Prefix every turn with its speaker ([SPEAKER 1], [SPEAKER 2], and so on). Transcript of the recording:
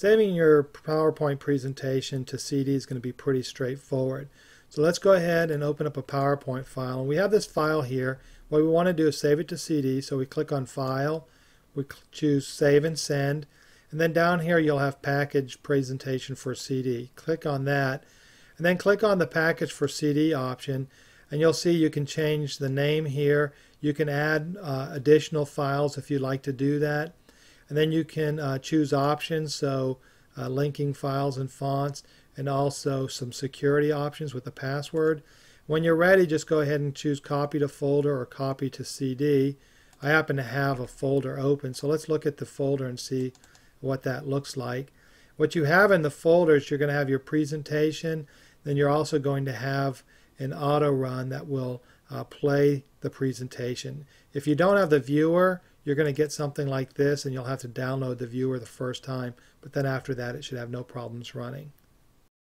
[SPEAKER 1] Saving your PowerPoint presentation to CD is going to be pretty straightforward. So let's go ahead and open up a PowerPoint file. And we have this file here. What we want to do is save it to CD. So we click on File, we choose Save and Send, and then down here you'll have Package Presentation for CD. Click on that, and then click on the Package for CD option, and you'll see you can change the name here. You can add uh, additional files if you'd like to do that. And then you can uh, choose options, so uh, linking files and fonts, and also some security options with the password. When you're ready, just go ahead and choose copy to folder or copy to CD. I happen to have a folder open, so let's look at the folder and see what that looks like. What you have in the folder is you're going to have your presentation, then you're also going to have an auto run that will uh, play the presentation. If you don't have the viewer, you're going to get something like this and you'll have to download the viewer the first time, but then after that it should have no problems running.